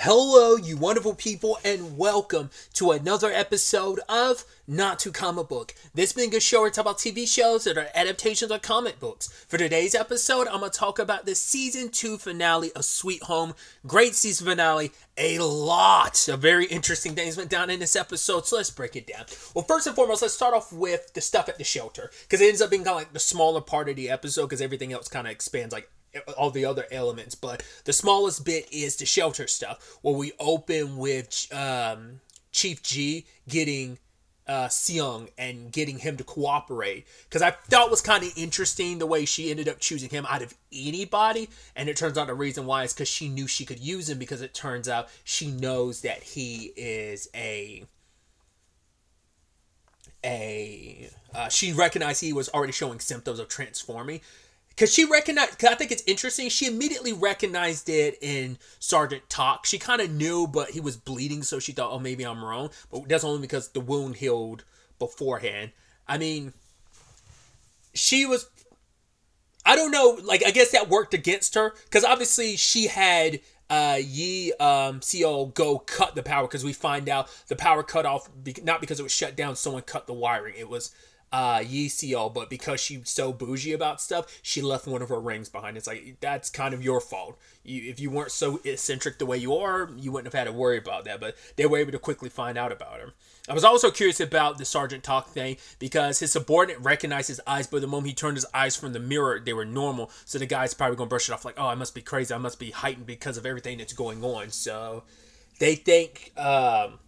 Hello, you wonderful people, and welcome to another episode of Not Too Comic Book. This being a show where we talk about TV shows that are adaptations of comic books. For today's episode, I'm going to talk about the season 2 finale of Sweet Home. Great season finale. A lot of very interesting things went down in this episode, so let's break it down. Well, first and foremost, let's start off with the stuff at the shelter, because it ends up being kind of like the smaller part of the episode, because everything else kind of expands like all the other elements, but the smallest bit is the shelter stuff, where we open with um, Chief G getting uh, Seong and getting him to cooperate. Because I thought was kind of interesting the way she ended up choosing him out of anybody, and it turns out the reason why is because she knew she could use him. Because it turns out she knows that he is a a uh, she recognized he was already showing symptoms of transforming because she recognized cause i think it's interesting she immediately recognized it in sergeant Tak she kind of knew but he was bleeding so she thought oh maybe i'm wrong. But that's only because the wound healed beforehand. I mean she was i don't know like i guess that worked against her because obviously she had uh Yi um CO go cut the power because we find out the power cut off be- not because it was shut down someone cut the wiring. It was uh Yiseo, but because she's so bougie about stuff, she left one of her rings behind. It's like that's kind of your fault. You, if you weren't so eccentric the way you are, you wouldn't have had to worry about that. But they were able to quickly find out about her. I was also curious about the sergeant Tak thing because his subordinate recognized his eyes, but the moment he turned his eyes from the mirror, they were normal. So the guy's probably gonna brush it off like, "Oh, I must be crazy. I must be heightened because of everything that's going on." So they think, um,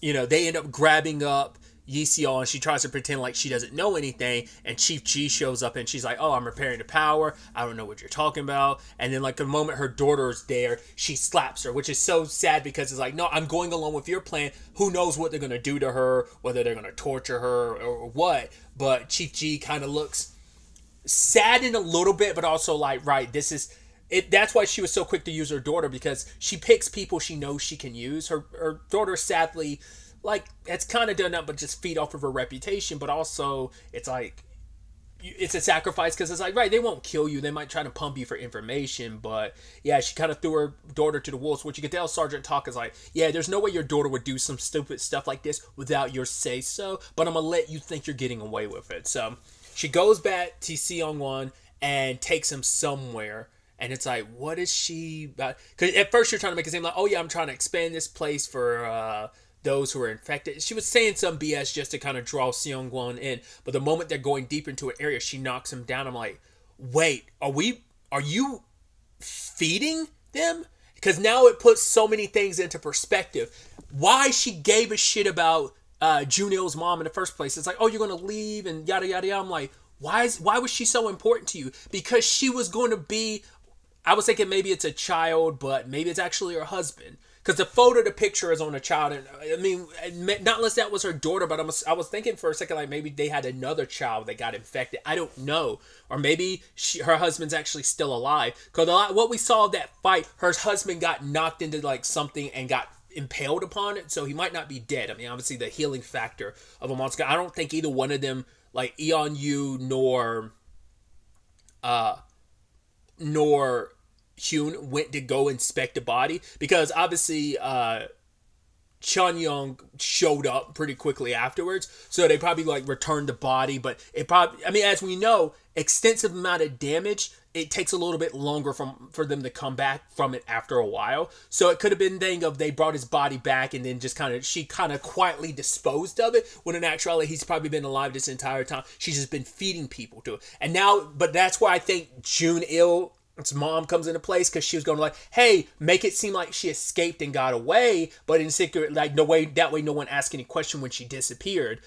you know, they end up grabbing up Yiseo and she tries to pretend like she doesn't know anything and Chief G shows up and she's like, "Oh, I'm repairing the power. I don't know what you're talking about." And then like the moment her daughter's there, she slaps her, which is so sad because it's like, "No, I'm going along with your plan. Who knows what they're going to do to her, whether they're going to torture her or what." But Chief G kind of looks saddened a little bit, but also like, "Right, this is it that's why she was so quick to use her daughter because she picks people she knows she can use. Her her daughter sadly like it's kind of done up, but just feed off of her reputation. But also, it's like it's a sacrifice because it's like right they won't kill you they might try to pump you for information but yeah she kind of threw her daughter to the wolves which you can tell sergeant Tak is like yeah there's no way your daughter would do some stupid stuff like this without your say so but i'm gonna let you think you're getting away with it so she goes back to Seong and takes him somewhere and it's like what is she because at first you're trying to make it seem like oh yeah i'm trying to expand this place for uh those who are infected. She was saying some BS just to kind of draw Seongwon in, but the moment they're going deep into an area, she knocks him down. I'm like, wait, are we? Are you feeding them? Because now it puts so many things into perspective. Why she gave a shit about uh, Junil's mom in the first place? It's like, oh, you're gonna leave and yada yada yada. I'm like, why is why was she so important to you? Because she was going to be. I was thinking maybe it's a child, but maybe it's actually her husband because the photo, the picture is on a child, and I mean, not unless that was her daughter, but I was, I was thinking for a second like maybe they had another child that got infected. I don't know, or maybe she, her husband's actually still alive. Because what we saw that fight, her husband got knocked into like something and got impaled upon it, so he might not be dead. I mean, obviously the healing factor of a monster. I don't think either one of them, like Eon Yu nor, uh, nor Hyun went to go inspect the body because obviously uh Chun Young showed up pretty quickly afterwards, so they probably like returned the body. But it probably, I mean, as we know, extensive amount of damage. It takes a little bit longer from for them to come back from it after a while. So it could have been thing of they brought his body back and then just kind of she kind of quietly disposed of it. When in actuality, he's probably been alive this entire time. She's just been feeding people to it, and now, but that's why I think June Il its mom comes into place because she was going to like, hey, make it seem like she escaped and got away, but in secret, like no way that way no one asked any question when she disappeared.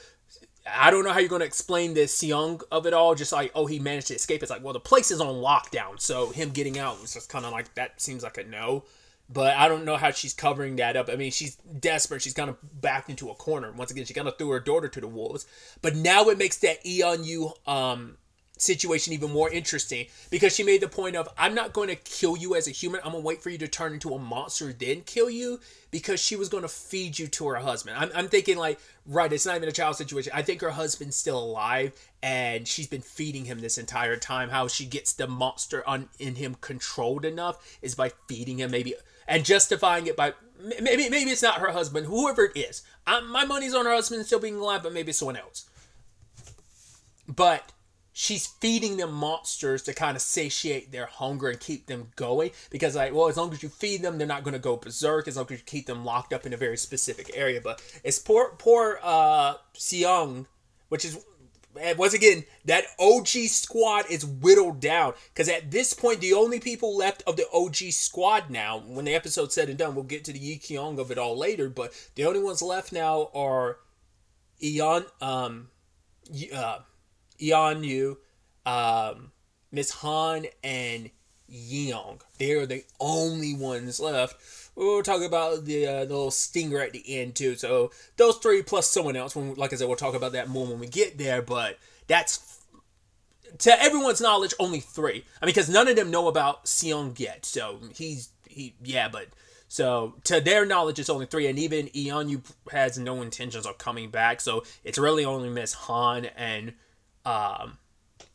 I don't know how you're going to explain this Seong of it all. Just like, oh, he managed to escape. It's like, well, the place is on lockdown, so him getting out was just kind of like that seems like a no. But I don't know how she's covering that up. I mean, she's desperate. She's kind of backed into a corner. Once again, she kind of threw her daughter to the wolves. But now it makes that Eon Yu um situation even more interesting because she made the point of I'm not going to kill you as a human. I'm gonna wait for you to turn into a monster then kill you because she was going to feed you to her husband. I'm, I'm thinking like right, it's not even a child situation. I think her husband's still alive and she's been feeding him this entire time. How she gets the monster on in him controlled enough is by feeding him maybe and justifying it by maybe maybe it's not her husband, whoever it is. I'm, my money's on her husband still being alive, but maybe someone else. But she's feeding them monsters to kind of satiate their hunger and keep them going because like well as long as you feed them they're not going to go berserk as long as you keep them locked up in a very specific area. But it's poor poor uh Seong which is and once again that OG squad is whittled down. Because at this point the only people left of the OG squad now when the episode's said and done we'll get to the Yi Kyung of it all later but the only ones left now are Eon um uh Yeon Yu, um, Miss Han, and Yeong. They're the only ones left. We'll talk about the, uh, the little stinger at the end too. So those three plus someone else. When, like I said, we'll talk about that more when we get there. But that's to everyone's knowledge only three. I mean, because none of them know about Seong yet. So he's he yeah, but so to their knowledge, it's only three, and even Eon has no intentions of coming back. So it's really only Miss Han and um,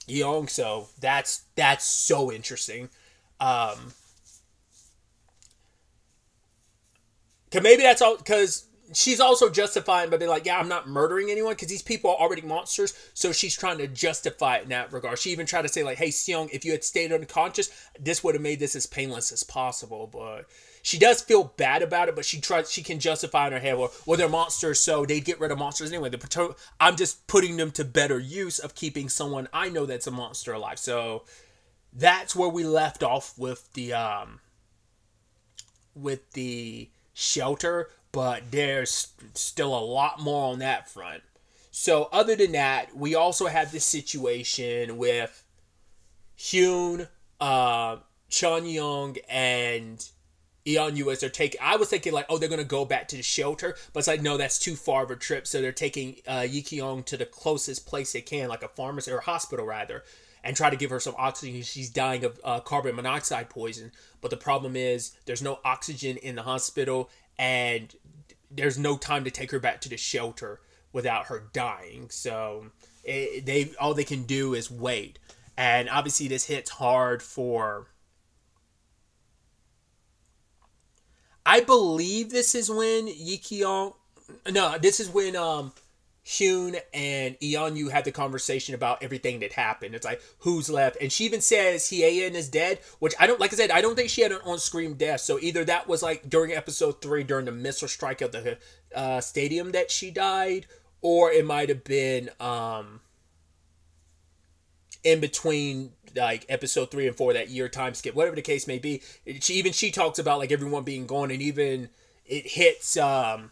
Young. So that's that's so interesting. Um, cause maybe that's all because she's also justifying by being like, yeah, I'm not murdering anyone because these people are already monsters. So she's trying to justify it in that regard. She even tried to say like, hey, Seong, if you had stayed unconscious, this would have made this as painless as possible. But she does feel bad about it, but she tries she can justify in her head, well, well they're monsters, so they'd get rid of monsters anyway. The I'm just putting them to better use of keeping someone I know that's a monster alive. So that's where we left off with the um with the shelter, but there's still a lot more on that front. So other than that, we also have this situation with Hyun, uh, Chun Young, and Eon US are taking. I was thinking like, oh, they're gonna go back to the shelter, but it's like, no, that's too far of a trip. So they're taking uh, Yi to the closest place they can, like a pharmacy or hospital rather, and try to give her some oxygen. She's dying of uh, carbon monoxide poison. But the problem is, there's no oxygen in the hospital, and there's no time to take her back to the shelter without her dying. So it, they all they can do is wait, and obviously this hits hard for I believe this is when Yikyong. No, this is when um Hyun and Eonyu had the conversation about everything that happened. It's like who's left, and she even says Hyein is dead, which I don't like. I said I don't think she had an on-screen death. So either that was like during episode three during the missile strike of the uh, stadium that she died, or it might have been um in between like episode three and four that year time skip whatever the case may be. She even she talks about like everyone being gone and even it hits um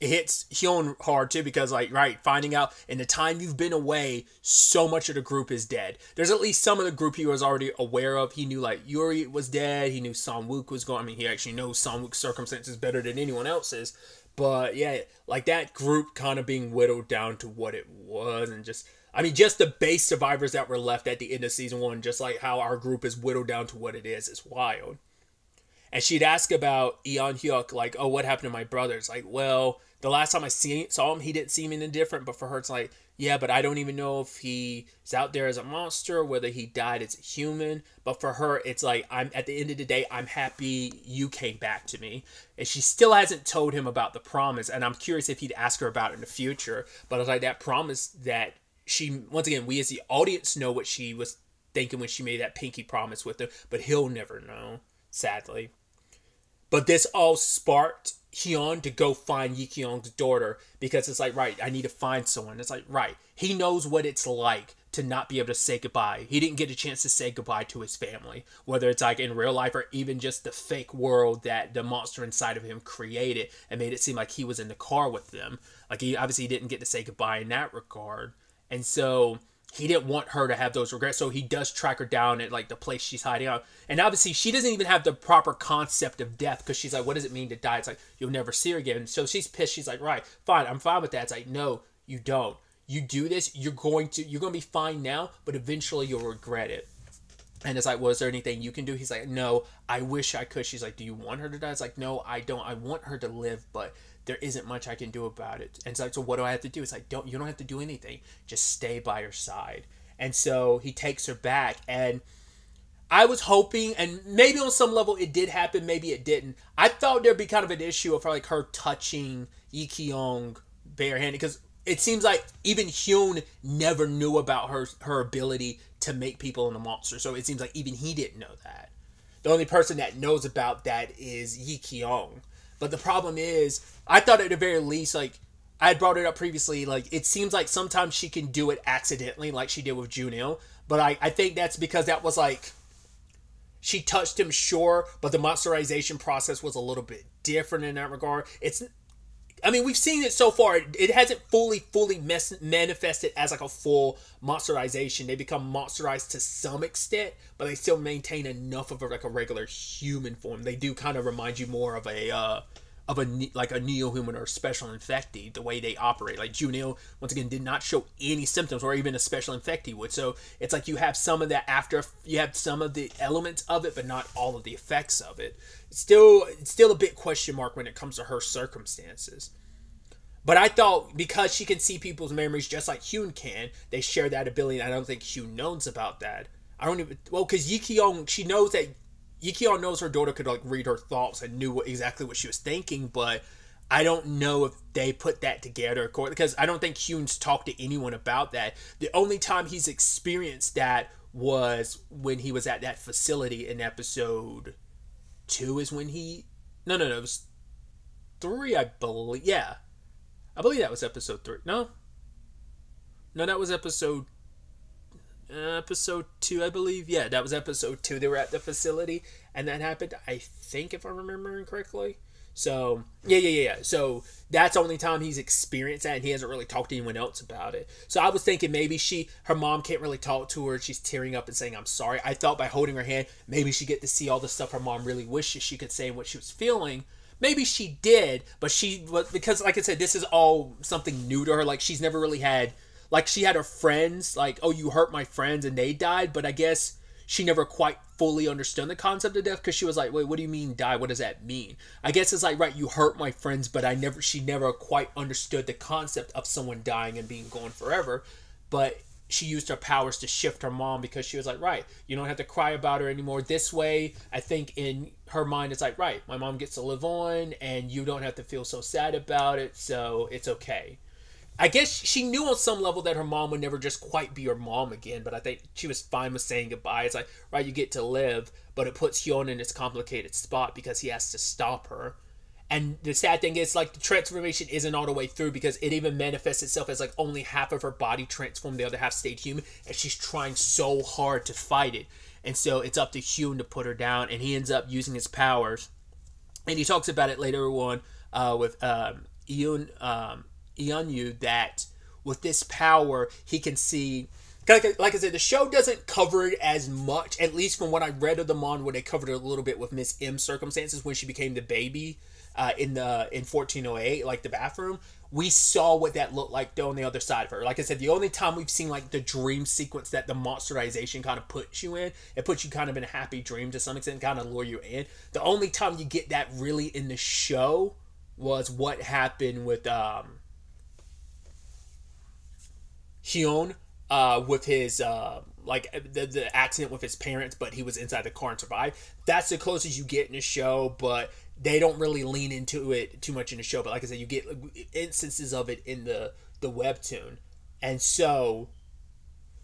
it hits Hyun hard too because like right finding out in the time you've been away so much of the group is dead. There's at least some of the group he was already aware of. He knew like Yuri was dead. He knew Samwook was going I mean he actually knows Samwook's circumstances better than anyone else's. But yeah like that group kind of being whittled down to what it was and just I mean, just the base survivors that were left at the end of season one, just like how our group is whittled down to what it is, is wild. And she'd ask about Eon Hyuk, like, oh, what happened to my brother? It's like, well, the last time I see, saw him, he didn't seem any different. But for her, it's like, yeah, but I don't even know if he's out there as a monster, whether he died as a human. But for her, it's like, I'm at the end of the day, I'm happy you came back to me. And she still hasn't told him about the promise. And I'm curious if he'd ask her about it in the future. But it's like that promise that she once again we as the audience know what she was thinking when she made that pinky promise with him, but he'll never know, sadly. But this all sparked Hyun to go find Yi Kyung's daughter because it's like, right, I need to find someone. It's like, right, he knows what it's like to not be able to say goodbye. He didn't get a chance to say goodbye to his family, whether it's like in real life or even just the fake world that the monster inside of him created and made it seem like he was in the car with them. Like he obviously didn't get to say goodbye in that regard. And so he didn't want her to have those regrets. So he does track her down at like the place she's hiding out. And obviously she doesn't even have the proper concept of death because she's like, what does it mean to die? It's like, you'll never see her again. So she's pissed. She's like, right, fine, I'm fine with that. It's like, no, you don't. you do this, you're going to you're going to be fine now, but eventually you'll regret it. And it's like, was there anything you can do? He's like, no, I wish I could. She's like, do you want her to die? It's like, no, I don't. I want her to live, but there isn't much I can do about it. And so, so what do I have to do? It's like, don't you don't have to do anything. Just stay by her side. And so he takes her back, and I was hoping, and maybe on some level it did happen, maybe it didn't. I thought there'd be kind of an issue of like her touching Yi Kyung barehanded because it seems like even Hyun never knew about her her ability to make people into monsters. So it seems like even he didn't know that. The only person that knows about that is Yi Kyung. But the problem is, I thought at the very least, like I had brought it up previously, like it seems like sometimes she can do it accidentally, like she did with Junil. But I, I think that's because that was like she touched him, sure, but the monsterization process was a little bit different in that regard. It's I mean, we've seen it so far. It hasn't fully, fully mes- manifested as like a full monsterization. They become monsterized to some extent, but they still maintain enough of a, like a regular human form. They do kind of remind you more of a uh, of a like a neo-human or special infectee the way they operate like junil once again did not show any symptoms or even a special infectee would so it's like you have some of that after you have some of the elements of it but not all of the effects of it still it's still a bit question mark when it comes to her circumstances but I thought because she can see people's memories just like Hyun can, they share that ability. I don't think Hyun knows about that. I don't even well because Yi Kyung she knows that Yikion knows her daughter could like read her thoughts and knew what, exactly what she was thinking, but I don't know if they put that together because I don't think Hyun's talked to anyone about that. The only time he's experienced that was when he was at that facility in episode two. Is when he no no no it was three I believe yeah I believe that was episode three no no that was episode episode two, I believe. Yeah, that was episode two. They were at the facility, and that happened. I think, if I'm remembering correctly. So yeah, yeah, yeah. So that's the only time he's experienced that, and he hasn't really talked to anyone else about it. So I was thinking maybe she, her mom can't really talk to her. She's tearing up and saying, "I'm sorry." I thought by holding her hand, maybe she get to see all the stuff her mom really wishes she could say what she was feeling. Maybe she did, but she was because, like I said, this is all something new to her. Like she's never really had like she had her friends like oh you hurt my friends and they died but i guess she never quite fully understood the concept of death because she was like wait what do you mean die? What does that mean? I guess it's like right you hurt my friends but i never she never quite understood the concept of someone dying and being gone forever but she used her powers to shift her mom because she was like right you don't have to cry about her anymore. This way i think in her mind it's like right my mom gets to live on and you don't have to feel so sad about it so it's okay I guess she knew on some level that her mom would never just quite be her mom again, but I think she was fine with saying goodbye. It's like, right, you get to live, but it puts Hyun in this complicated spot because he has to stop her. And the sad thing is, like, the transformation isn't all the way through because it even manifests itself as like only half of her body transformed, the other half stayed human, and she's trying so hard to fight it. And so it's up to Hyun to put her down, and he ends up using his powers. And he talks about it later on uh, with um, um, Eunyu that with this power he can see like, like I said, the show doesn't cover it as much, at least from what I read of the mon, where they covered it a little bit with Miss M circumstances when she became the baby uh, in the in 1408, like the bathroom. We saw what that looked like though on the other side of her. Like I said, the only time we've seen like the dream sequence that the monsterization kind of puts you in, it puts you kind of in a happy dream to some extent, kind of lure you in. The only time you get that really in the show was what happened with um Hyun uh, with his uh, like the, the accident with his parents, but he was inside the car and survived. That's the closest you get in the show, but they don't really lean into it too much in the show. But like I said, you get instances of it in the the webtoon, and so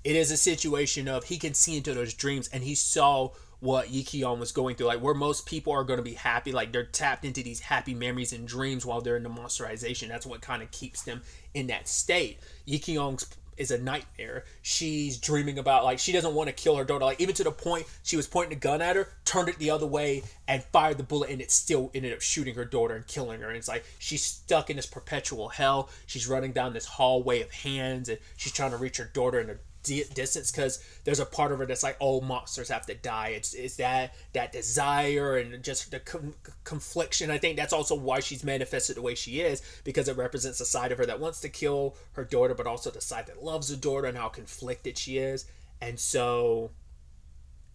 it is a situation of he can see into those dreams, and he saw what Yikion was going through. Like where most people are going to be happy, like they're tapped into these happy memories and dreams while they're in the monsterization. That's what kind of keeps them in that state. Yikion's is a nightmare. She's dreaming about like she doesn't want to kill her daughter. Like even to the point she was pointing a gun at her, turned it the other way, and fired the bullet, and it still ended up shooting her daughter and killing her. And it's like she's stuck in this perpetual hell. She's running down this hallway of hands, and she's trying to reach her daughter, and the di- distance because there's a part of her that's like, oh, monsters have to die. It's it's that that desire and just the com- confliction. I think that's also why she's manifested the way she is because it represents a side of her that wants to kill her daughter, but also the side that loves her daughter and how conflicted she is. And so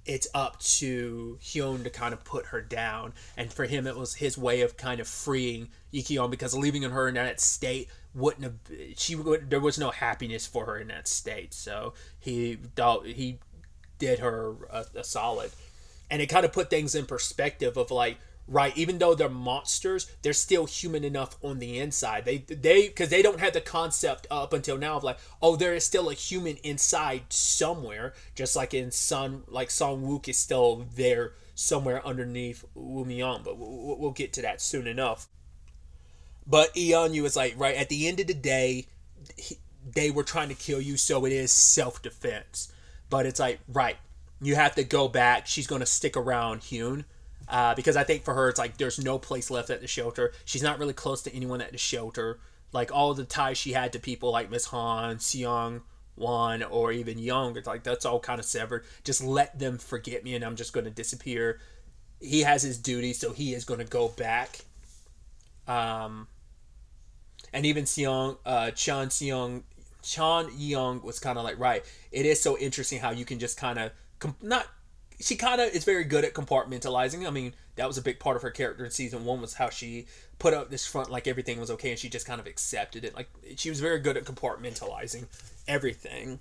it's up to Hyun to kind of put her down. And for him, it was his way of kind of freeing Yikion because leaving her in that state wouldn't have she would there was no happiness for her in that state. So he thought he did her a, a solid, and it kind of put things in perspective of like right? Even though they're monsters they're still human enough on the inside. They they because they don't have the concept up until now of like oh there is still a human inside somewhere just like in sun like song wook is still there somewhere underneath Woomiyeon, but we'll, we'll get to that soon enough. But Eonyu is like right at the end of the day he, they were trying to kill you so it is self-defense. But it's like right you have to go back. She's to stick around Hyun uh, because I think for her, it's like there's no place left at the shelter. She's not really close to anyone at the shelter. Like all the ties she had to people like Miss Han, Seong, Wan, or even Young, it's like that's all kind of severed. Just let them forget me and I'm just going to disappear. He has his duty, so he is going to go back. Um, and even Seong, uh, Chan Seong, Chan Young was kind of like, right, it is so interesting how you can just kind of, com- not she kind of is very good at compartmentalizing. I mean, that was a big part of her character in season one was how she put up this front like everything was okay, and she just kind of accepted it. Like she was very good at compartmentalizing everything,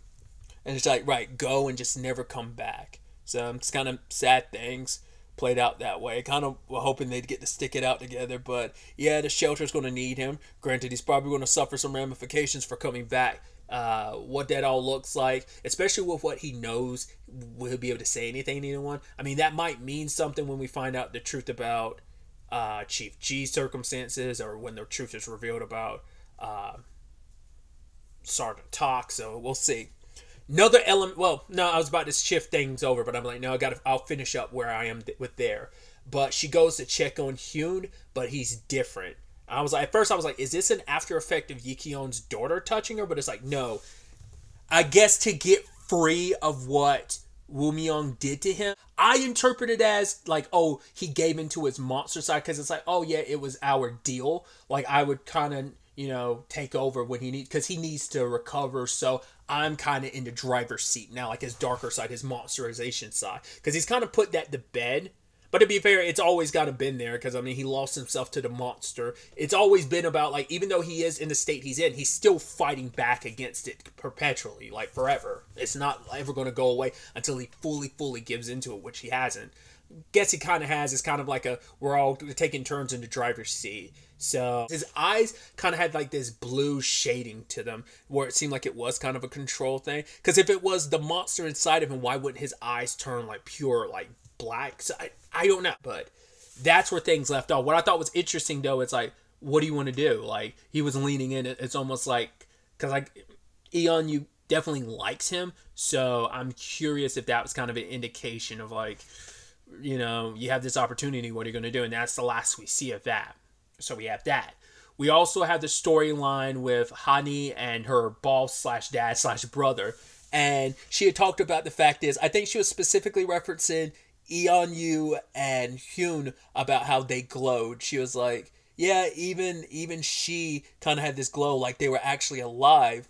and it's like right, go and just never come back. So it's kind of sad things played out that way. Kind of hoping they'd get to stick it out together, but yeah, the shelter's going to need him. Granted, he's probably going to suffer some ramifications for coming back uh, what that all looks like, especially with what he knows, will he be able to say anything to anyone? I mean, that might mean something when we find out the truth about uh, Chief G's circumstances or when the truth is revealed about uh, Sergeant Tak. So we'll see. Another element. Well, no, I was about to shift things over, but I'm like, no, I got to. I'll finish up where I am th- with there. But she goes to check on Hyun, but he's different. I was like, at first I was like, is this an after effect of Yikion's daughter touching her? But it's like, no. I guess to get free of what Woo Myung did to him, I interpret it as like, oh, he gave into his monster side because it's like, oh yeah, it was our deal. Like I would kind of, you know, take over when he needs because he needs to recover. So I'm kind of in the driver's seat now, like his darker side, his monsterization side, because he's kind of put that to bed but to be fair, it's always got to been there because I mean he lost himself to the monster. It's always been about like even though he is in the state he's in, he's still fighting back against it perpetually, like forever. It's not ever going to go away until he fully, fully gives into it, which he hasn't. Guess he kind of has. It's kind of like a we're all taking turns in the driver's seat. So his eyes kind of had like this blue shading to them, where it seemed like it was kind of a control thing. Because if it was the monster inside of him, why wouldn't his eyes turn like pure like black. So I, I don't know, but that's where things left off. What I thought was interesting though, it's like, what do you want to do? Like he was leaning in. It's almost like because like Eon, you definitely likes him, so I'm curious if that was kind of an indication of like, you know, you have this opportunity. What are you going to do? And that's the last we see of that. So we have that. We also have the storyline with Hani and her boss slash dad slash brother. And she had talked about the fact is, I think she was specifically referencing Eonyu and Hyun about how they glowed. She was like, yeah, even even she kind of had this glow like they were actually alive.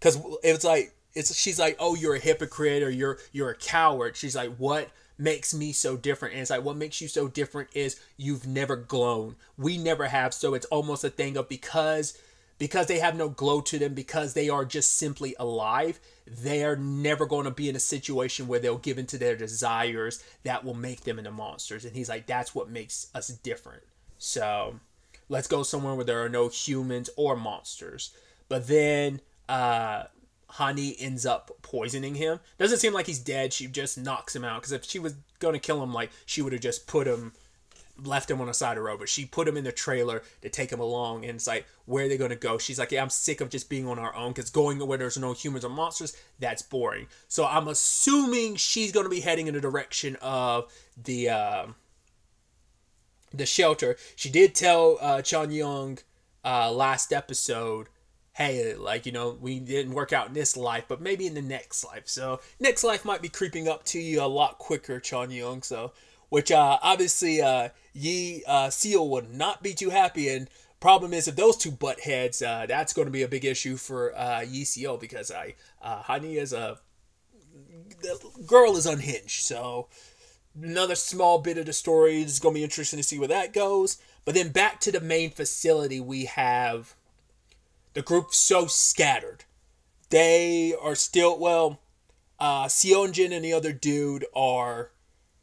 Cuz it was like it's she's like, "Oh, you're a hypocrite or you're you're a coward." She's like, "What makes me so different?" And it's like, "What makes you so different is you've never glown. We never have." So it's almost a thing of because because they have no glow to them, because they are just simply alive, they're never going to be in a situation where they'll give into their desires that will make them into monsters. And he's like, that's what makes us different. So let's go somewhere where there are no humans or monsters. But then uh Hani ends up poisoning him. Doesn't seem like he's dead. She just knocks him out. Because if she was going to kill him, like, she would have just put him left him on the side of the road, but she put him in the trailer to take him along. And it's like, where are they going to go? She's like, yeah, I'm sick of just being on our own because going where there's no humans or monsters, that's boring. So I'm assuming she's going to be heading in the direction of the uh, the shelter. She did tell uh, Chan Young uh, last episode, hey, like, you know, we didn't work out in this life, but maybe in the next life. So, next life might be creeping up to you a lot quicker, Chan Young. So, which uh, obviously uh, Yi uh, Seal would not be too happy. And problem is, if those two butt heads, uh, that's going to be a big issue for uh, Yi Seal because I uh, Hani is a the girl is unhinged. So, another small bit of the story is going to be interesting to see where that goes. But then back to the main facility, we have the group so scattered. They are still well. Uh, Seonjin and the other dude are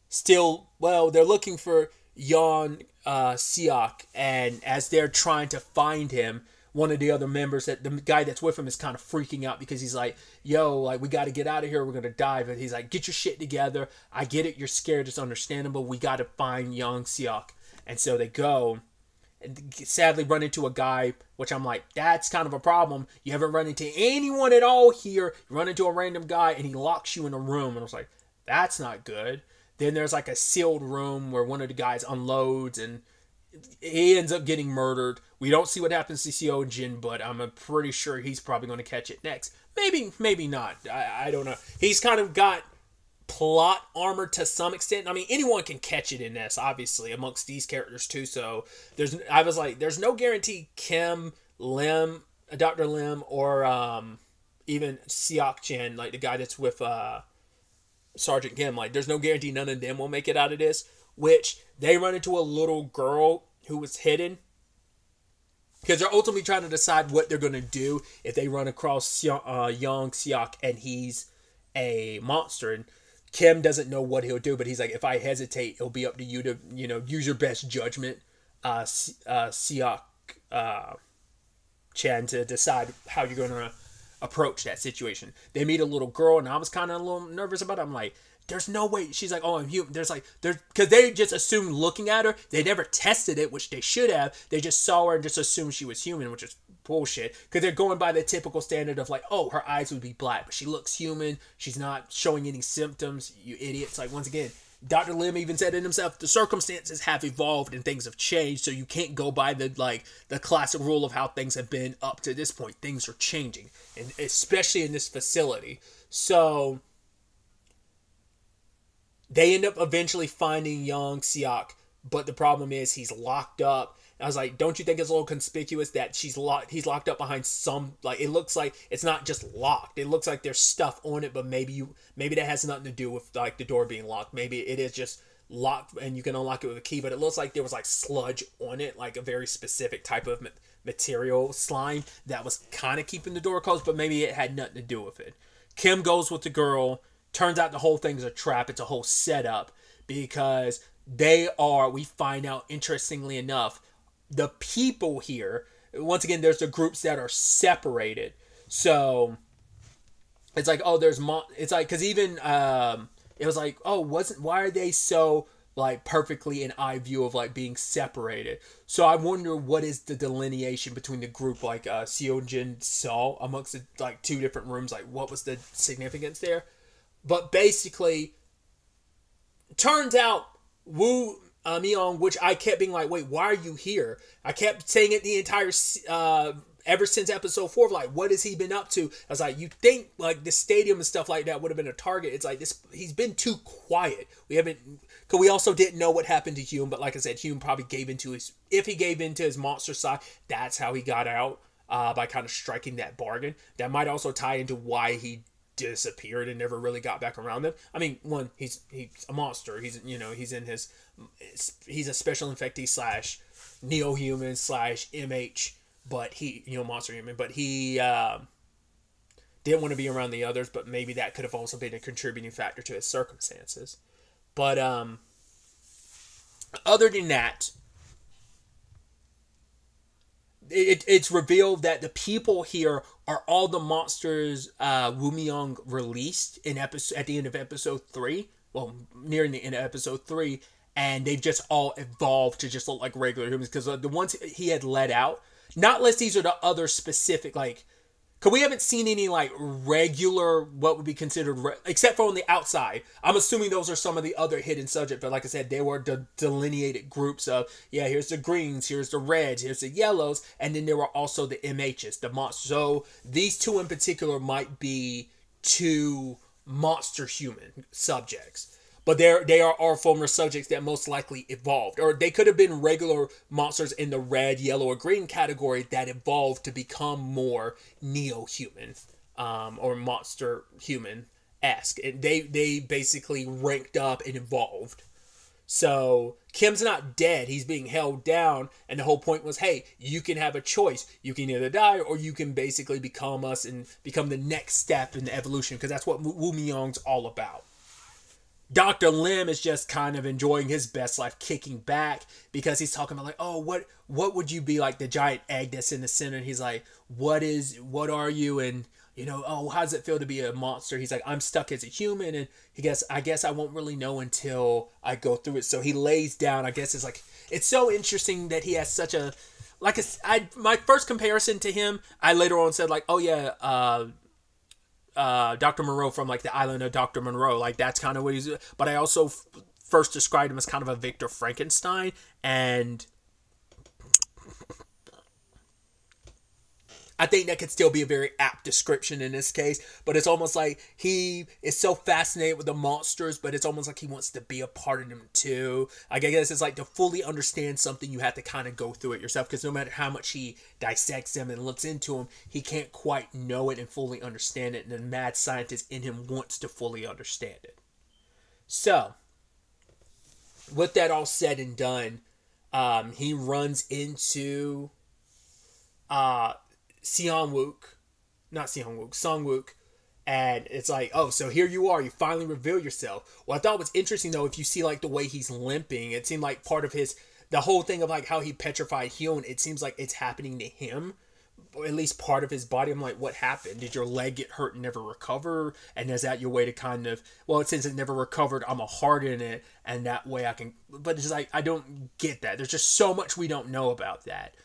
still well. They're looking for Yon uh, Siak, and as they're trying to find him, one of the other members that the guy that's with him is kind of freaking out because he's like, "Yo, like we got to get out of here. We're gonna die." But he's like, "Get your shit together. I get it. You're scared. It's understandable. We got to find Young Siak." And so they go, and sadly run into a guy, which I'm like, that's kind of a problem. You haven't run into anyone at all here. You run into a random guy, and he locks you in a room, and I was like, that's not good. Then there's like a sealed room where one of the guys unloads and he ends up getting murdered. We don't see what happens to Seonjin, but I'm pretty sure he's probably going to catch it next. Maybe, maybe not. I, I don't know. He's kind of got plot armor to some extent. I mean, anyone can catch it in this, obviously, amongst these characters too. So there's, I was like, there's no guarantee Kim, Lim, Dr. Lim, or um, even Siak Chen, like the guy that's with uh, Sergeant Kim, like there's no guarantee none of them will make it out of this. Which they run into a little girl who was hidden because they're ultimately trying to decide what they're gonna do if they run across uh, Young Siak and he's a monster. And Kim doesn't know what he'll do, but he's like, if I hesitate, it'll be up to you to you know use your best judgment, uh, uh, uh, Chan, to decide how you're gonna approach that situation. They meet a little girl, and I was kind of a little nervous about it. I'm like, there's no way. She's like, oh, I'm human. There's like, there's because they just assumed looking at her, they never tested it, which they should have. They just saw her and just assumed she was human, which is bullshit. Because they're going by the typical standard of like, oh, her eyes would be black, but she looks human. She's not showing any symptoms. You idiots. Like once again, Dr. Lim even said it himself, the circumstances have evolved and things have changed, so you can't go by the like the classic rule of how things have been up to this point. Things are changing, and especially in this facility. So they end up eventually finding young Siak, but the problem is he's locked up I was like, don't you think it's a little conspicuous that she's locked? He's locked up behind some like it looks like it's not just locked. It looks like there's stuff on it, but maybe you maybe that has nothing to do with like the door being locked. Maybe it is just locked and you can unlock it with a key. But it looks like there was like sludge on it, like a very specific type of material slime that was kind of keeping the door closed. But maybe it had nothing to do with it. Kim goes with the girl. Turns out the whole thing's a trap. It's a whole setup because they are. We find out interestingly enough the people here once again there's the groups that are separated. So it's like oh there's mo- it's like because even um it was like oh wasn't why are they so like perfectly in eye view of like being separated? So i wonder what is the delineation between the group like uh Seonjin saw amongst the like two different rooms like what was the significance there? But basically turns out Wu uh, Myung, which I kept being like, wait, why are you here? I kept saying it the entire uh, ever since episode four. Like, what has he been up to? I was like, you think like the stadium and stuff like that would have been a target? It's like this. He's been too quiet. We haven't. Because we also didn't know what happened to Hyun, but like I said, Hyun probably gave into his. If he gave into his monster side, that's how he got out. Uh, by kind of striking that bargain. That might also tie into why he disappeared and never really got back around them. I mean, one, he's he's a monster. He's you know he's in his he's a special infectee slash neo human slash MH, but he you know monster human, but he uh, didn't want to be around the others. But maybe that could have also been a contributing factor to his circumstances. But um, other than that, it, it's revealed that the people here are all the monsters uh, Wu Myung released in episode at the end of episode three. Well, nearing the end of episode three, and they've just all evolved to just look like regular humans because the ones he had let out, not unless these are the other specific like Cause we haven't seen any like regular what would be considered re- except for on the outside. I'm assuming those are some of the other hidden subjects, but like I said, they were de- delineated groups of yeah. Here's the greens, here's the reds, here's the yellows, and then there were also the MHs, the monsters. So these two in particular might be two monster human subjects but they're they are our former subjects that most likely evolved or they could have been regular monsters in the red yellow or green category that evolved to become more neo-human um, or monster human esque and they they basically ranked up and evolved. So kim's not dead. He's being held down and the whole point was hey you can have a choice. You can either die or you can basically become us and become the next step in the evolution because that's what wu Meong's all about Dr. Lim is just kind of enjoying his best life, kicking back because he's talking about like, oh, what what would you be like the giant egg that's in the center? And he's like, what is what are you? And you know, oh, how does it feel to be a monster? He's like, I'm stuck as a human, and he guess I guess I won't really know until I go through it. So he lays down. I guess it's like it's so interesting that he has such a like a, I my first comparison to him. I later on said like, oh yeah, uh, uh, Dr. Moreau from like the island of Dr. Moreau. Like that's kind of what he's. But I also f- first described him as kind of a Victor Frankenstein, and I think that could still be a very apt description in this case, but it's almost like he is so fascinated with the monsters, but it's almost like he wants to be a part of them too. Like, I guess it's like to fully understand something, you have to kind of go through it yourself because no matter how much he dissects them and looks into them, he can't quite know it and fully understand it. And the mad scientist in him wants to fully understand it. So, with that all said and done, um, he runs into uh Sion Wook, not Sion Wook, Song Wook, and it's like, oh, so here you are, you finally reveal yourself. What I thought was interesting though, if you see like the way he's limping, it seemed like part of his the whole thing of like how he petrified Hyun, it seems like it's happening to him. Or at least part of his body. I'm like, what happened? Did your leg get hurt and never recover? And is that your way to kind of well, since it never recovered, I'm a harden it, and that way I can. But it's like I don't get that. There's just so much we don't know about that.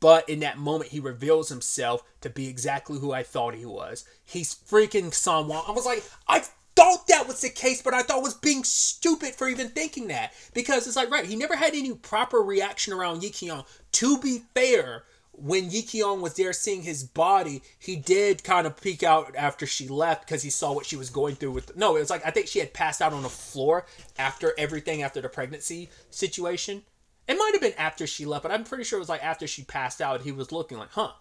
But in that moment, he reveals himself to be exactly who I thought he was. He's freaking someone. I was like, I thought that was the case, but I thought was being stupid for even thinking that. Because it's like, right, he never had any proper reaction around Yikion. To be fair, when Yikion was there seeing his body, he did kind of peek out after she left because he saw what she was going through with. No, it was like I think she had passed out on the floor after everything, after the pregnancy situation. It might have been after she left, but I'm pretty sure it was like after she passed out. He was looking like, huh.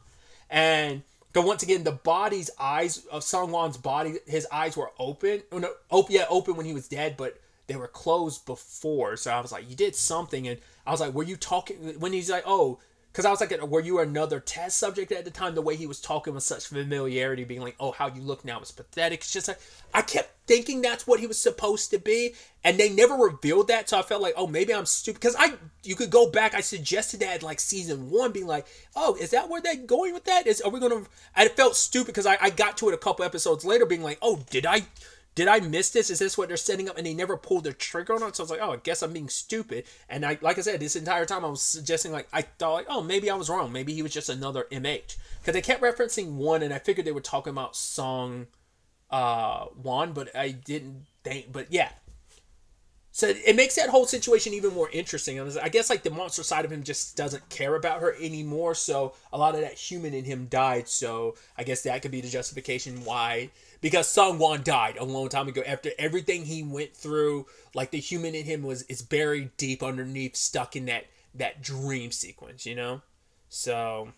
And but once again, the body's eyes uh, of Sungwon's body, his eyes were open. Oh, no, open, yeah, open when he was dead, but they were closed before. So I was like, you did something, and I was like, were you talking when he's like, oh, because I was like, were you another test subject at the time? The way he was talking with such familiarity, being like, oh, how you look now is pathetic. It's just like, I kept thinking that's what he was supposed to be. And they never revealed that. So I felt like, oh, maybe I'm stupid. Because I, you could go back. I suggested that like season one, being like, oh, is that where they're going with that? Is, are we going to, I felt stupid because I, I got to it a couple episodes later being like, oh, did I, did I miss this? Is this what they're setting up? And they never pulled the trigger on it. So I was like, oh, I guess I'm being stupid. And I, like I said, this entire time I was suggesting, like, I thought, like, oh, maybe I was wrong. Maybe he was just another MH. Because they kept referencing one, and I figured they were talking about Song uh, Wan, but I didn't think, but yeah. So it makes that whole situation even more interesting. I guess like the monster side of him just doesn't care about her anymore. So a lot of that human in him died. So I guess that could be the justification why because Sung Wan died a long time ago after everything he went through. Like the human in him was is buried deep underneath, stuck in that that dream sequence, you know. So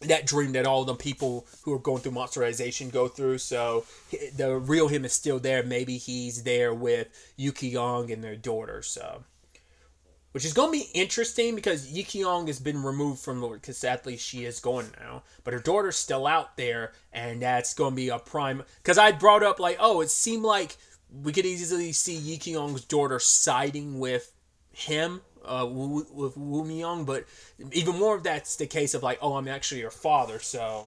that dream that all the people who are going through monsterization go through. So the real him is still there. Maybe he's there with Yuki Young and their daughter. So which is going to be interesting because Yi Kyung has been removed from Lord because sadly she is going now, but her daughter's still out there, and that's going to be a prime. Because I brought up like, oh, it seemed like we could easily see Yi Kyung's daughter siding with him, uh, with Woo Myung, but even more of that's the case of like, oh, I'm actually your father. So,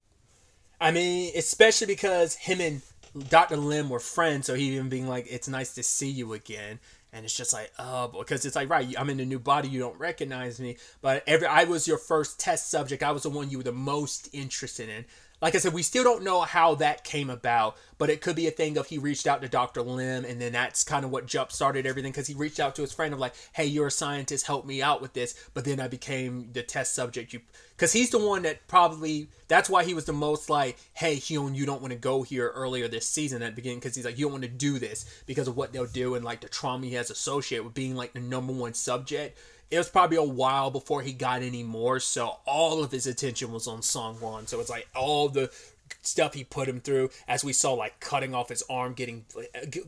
I mean, especially because him and Dr. Lim were friends, so he even being like, it's nice to see you again and it's just like oh because it's like right i'm in a new body you don't recognize me. But every i was your first test subject. I was the one you were the most interested in like I said, we still don't know how that came about, but it could be a thing of he reached out to Dr. Lim, and then that's kind of what jump started everything because he reached out to his friend of like, "Hey, you're a scientist, help me out with this." But then I became the test subject. You, because he's the one that probably that's why he was the most like, "Hey, Hyun, you don't want to go here earlier this season at the beginning," because he's like, "You don't want to do this because of what they'll do and like the trauma he has associated with being like the number one subject." It was probably a while before he got any more, so all of his attention was on Sungwon. So it's like all the stuff he put him through, as we saw, like cutting off his arm, getting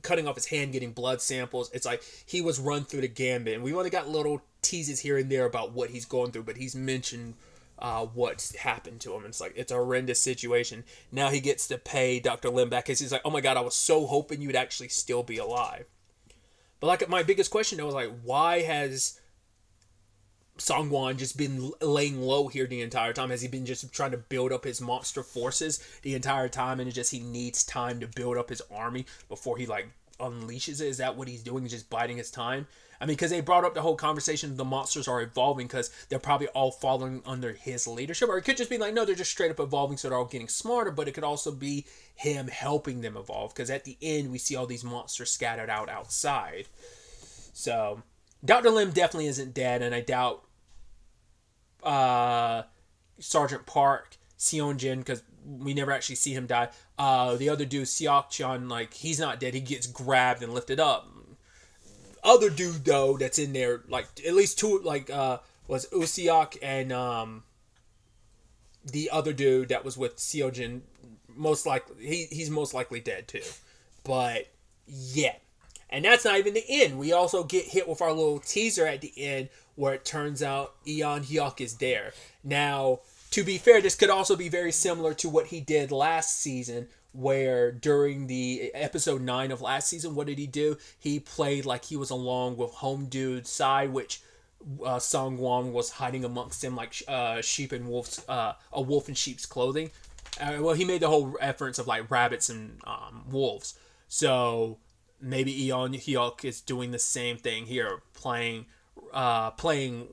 cutting off his hand, getting blood samples. It's like he was run through the gambit, and we only got little teases here and there about what he's going through, but he's mentioned uh, what's happened to him. It's like it's a horrendous situation. Now he gets to pay Dr. Lim back because he's like, oh my god, I was so hoping you'd actually still be alive. But like my biggest question though was like, why has Songwon just been laying low here the entire time? Has he been just trying to build up his monster forces the entire time and just he needs time to build up his army before he like unleashes it? Is that what he's doing? He's just biding his time? I mean, because they brought up the whole conversation the monsters are evolving because they're probably all following under his leadership. Or it could just be like, no, they're just straight up evolving so they're all getting smarter, but it could also be him helping them evolve because at the end we see all these monsters scattered out outside. So. Dr. Lim definitely isn't dead, and I doubt uh, Sergeant Park, Sion Jin, because we never actually see him die. Uh, the other dude, Seok Chan, like he's not dead. He gets grabbed and lifted up. Other dude though, that's in there, like at least two, like uh, was Usiok and um, the other dude that was with Seojin. Most likely, he he's most likely dead too. But yeah, and that's not even the end. We also get hit with our little teaser at the end where it turns out Eon Hyuk is there. Now, to be fair, this could also be very similar to what he did last season, where during the episode 9 of last season, what did he do? He played like he was along with Home Dude side, which uh, Song Won was hiding amongst them like uh, sheep and wolves, uh, a wolf in sheep's clothing. Uh, well, he made the whole reference of like rabbits and um, wolves. So maybe Eon Hyuk is doing the same thing here, playing uh, playing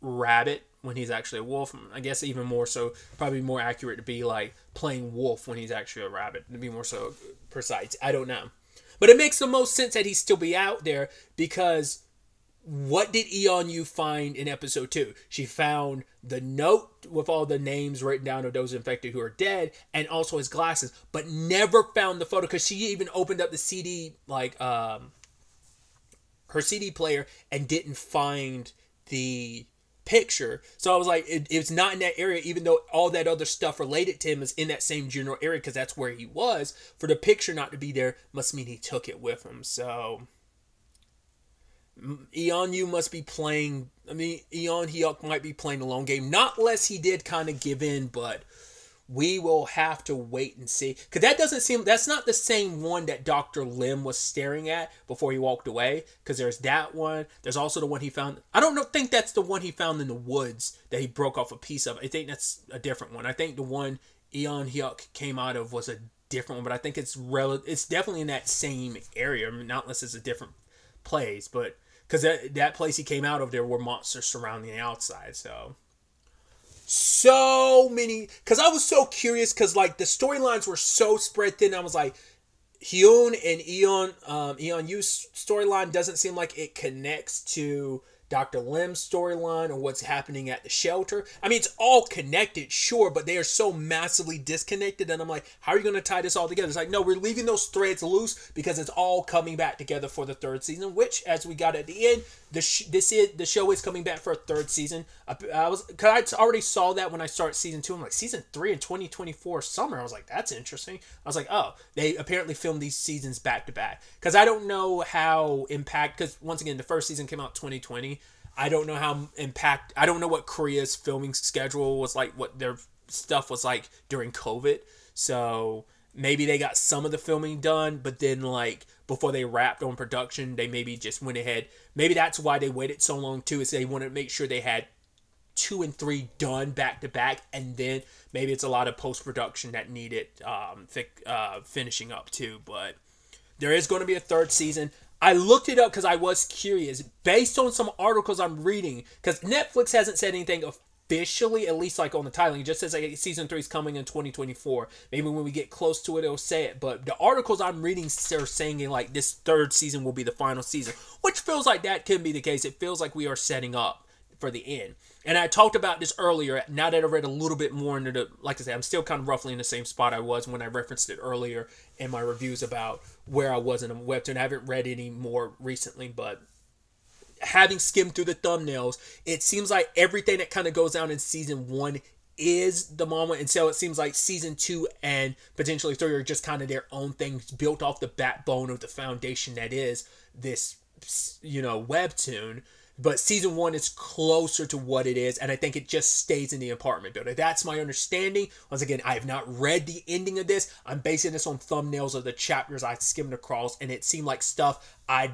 rabbit when he's actually a wolf. I guess even more so, probably more accurate to be like playing wolf when he's actually a rabbit. To be more so precise, I don't know, but it makes the most sense that he'd still be out there because what did Eon Yu find in episode two? She found the note with all the names written down of those infected who are dead, and also his glasses, but never found the photo because she even opened up the CD like um her CD player and didn't find the picture. So I was like, it, it's not in that area, even though all that other stuff related to him is in that same general area because that's where he was. For the picture not to be there must mean he took it with him. So Eon Yu must be playing. I mean, Eon Hyuk might be playing a long game, not less he did kind of give in, but we will have to wait and see. Because that doesn't seem that's not the same one that dr lim was staring at before he walked away. Because there's that one. There's also the one he found i don't know, think that's the one he found in the woods that he broke off a piece of. I think that's a different one. I think the one eon hyuk came out of was a different one but i think it's rel- it's definitely in that same area. I mean, not unless it's a different place but because that, that place he came out of there were monsters surrounding the outside so so many because I was so curious because like the storylines were so spread thin. I was like, Hyun and Eon, um, Eon Yu's storyline doesn't seem like it connects to Dr. Lim's storyline or what's happening at the shelter. I mean, it's all connected, sure, but they are so massively disconnected. And I'm like, how are you going to tie this all together? It's like, no, we're leaving those threads loose because it's all coming back together for the third season, which, as we got at the end, the sh- this is the show is coming back for a third season. I, I was because I already saw that when I started season two. I'm like season three in 2024 summer. I was like, that's interesting. I was like, oh, they apparently filmed these seasons back to back because I don't know how impact because once again the first season came out 2020. I don't know how impact. I don't know what Korea's filming schedule was like. What their stuff was like during COVID. So maybe they got some of the filming done, but then like before they wrapped on production, they maybe just went ahead. Maybe that's why they waited so long too, is they wanted to make sure they had two and three done back to back, and then maybe it's a lot of post production that needed um, uh, finishing up too. But there is going to be a third season. I looked it up because I was curious, based on some articles I'm reading, because Netflix hasn't said anything officially, at least like on the title, it just says like season three is coming in 2024. Maybe when we get close to it, it'll say it. But the articles I'm reading are saying like this third season will be the final season, which feels like that can be the case. It feels like we are setting up for the end. And I talked about this earlier. Now that I read a little bit more into the, like I said, I'm still kind of roughly in the same spot I was when I referenced it earlier in my reviews about where I was in a webtoon. I haven't read any more recently, but having skimmed through the thumbnails, it seems like everything that kind of goes down in season one is the moment. And so it seems like season two and potentially three are just kind of their own things built off the backbone of the foundation that is this, you know, webtoon. But season one is closer to what it is, and I think it just stays in the apartment building. That's my understanding. Once again, I have not read the ending of this. I'm basing this on thumbnails of the chapters I skimmed across, and it seemed like stuff I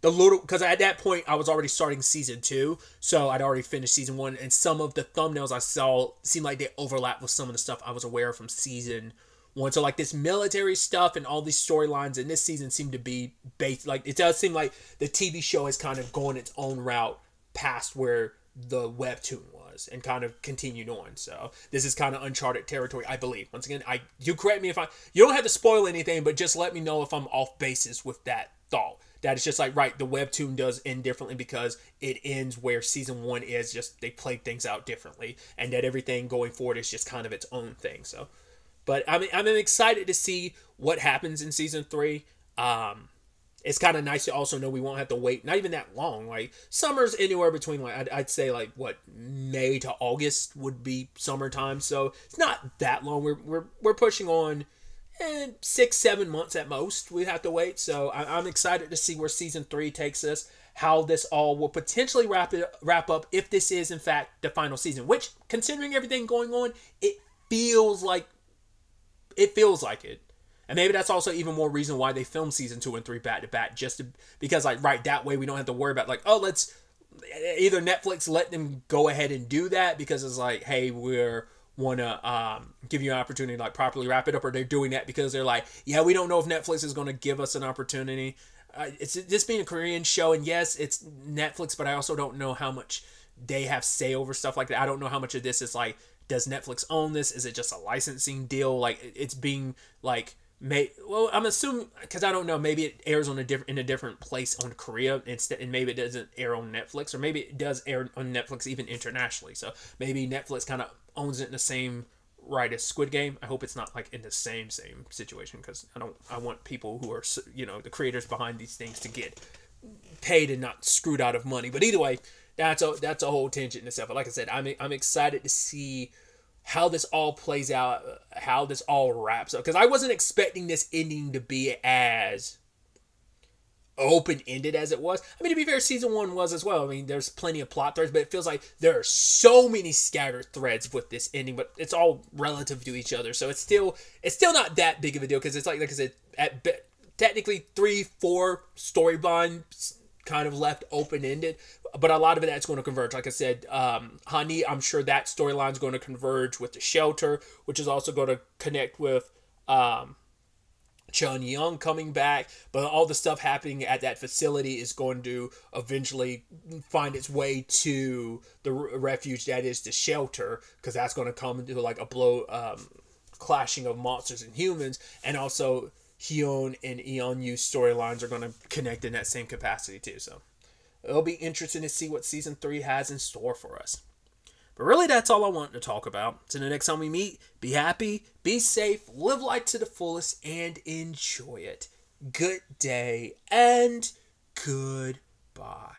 the little because at that point I was already starting season two, so I'd already finished season one, and some of the thumbnails I saw seemed like they overlap with some of the stuff I was aware of from season one. So like this military stuff and all these storylines in this season seem to be based like it does seem like the TV show has kind of gone its own route past where the webtoon was and kind of continued on. So this is kind of uncharted territory, I believe. Once again, I you correct me if I you don't have to spoil anything, but just let me know if I'm off basis with that thought that it's just like right the webtoon does end differently because it ends where season one is just they played things out differently and that everything going forward is just kind of its own thing so. But i'm, I'm excited to see what happens in season three. Um it's kind of nice to also know we won't have to wait not even that long like summer's anywhere between like I'd, I'd say like what may to august would be summertime so it's not that long. We're we're, we're pushing on six, seven months at most. We have to wait. So I, am excited to see where season three takes us. How this all will potentially wrap it wrap up if this is in fact the final season. Which, considering everything going on, it feels like it feels like it. And maybe that's also even more reason why they film season two and three back to back, just to, because like right that way we don't have to worry about like oh let's either Netflix let them go ahead and do that because it's like hey we're want to um, give you an opportunity to like properly wrap it up, or they're doing that because they're like, yeah, we don't know if Netflix is going to give us an opportunity. Uh, it's this being a Korean show, and yes, it's Netflix, but I also don't know how much they have say over stuff like that. I don't know how much of this is like, does Netflix own this? Is it just a licensing deal? Like it's being like may well i'm assuming because i don't know maybe it airs on a different in a different place on korea instead and maybe it doesn't air on netflix or maybe it does air on netflix even internationally so maybe netflix kind of owns it in the same right as squid game. I hope it's not like in the same same situation because i don't i want people who are you know the creators behind these things to get paid and not screwed out of money. But either way that's a that's a whole tangent in itself. But like i said i'm, I'm excited to see how this all plays out, uh, how this all wraps up. Because I wasn't expecting this ending to be as open ended as it was. I mean, to be fair, season one was as well. I mean, there's plenty of plot threads, but it feels like there are so many scattered threads with this ending, but it's all relative to each other. So it's still it's still not that big of a deal because it's like like I said, at technically three, four storylines kind of left open ended, but a lot of it that's going to converge. Like I said, um, Honey, I'm sure that storyline is going to converge with the shelter, which is also going to connect with um, Chun Young coming back. But all the stuff happening at that facility is going to eventually find its way to the refuge that is the shelter, because that's going to come into like a blow um, clashing of monsters and humans, and also Hyun and Eon Eun storylines are going to connect in that same capacity too. So it'll be interesting to see what season three has in store for us. But really, that's all I want to talk about. So the next time we meet, be happy, be safe, live life to the fullest, and enjoy it. Good day and goodbye.